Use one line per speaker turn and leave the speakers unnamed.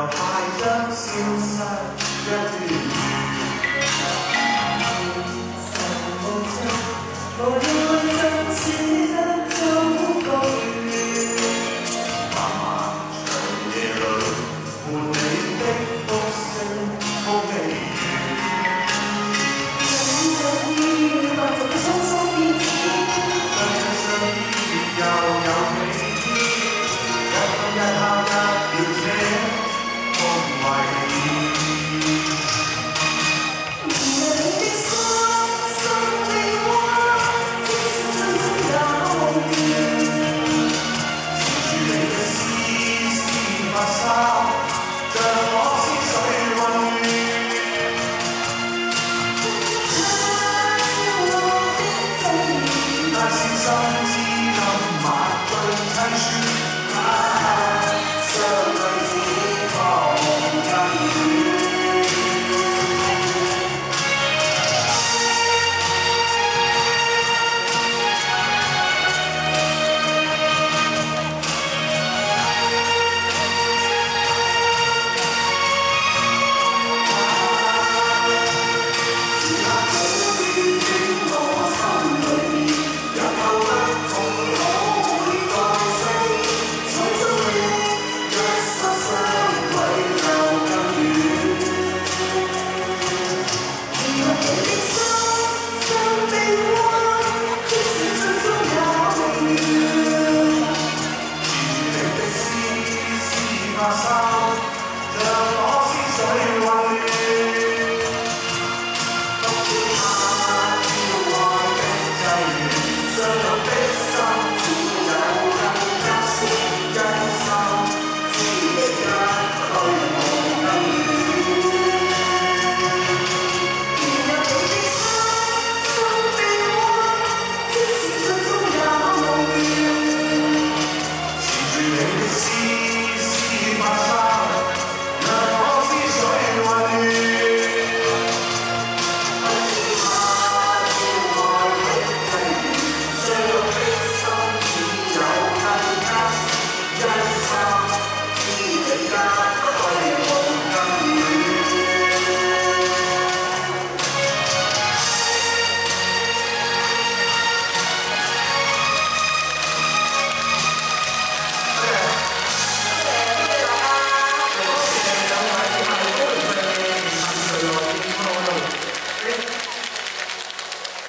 徘徊着消失一段
谁又真来日纵长
夜里
伴你的声
sun.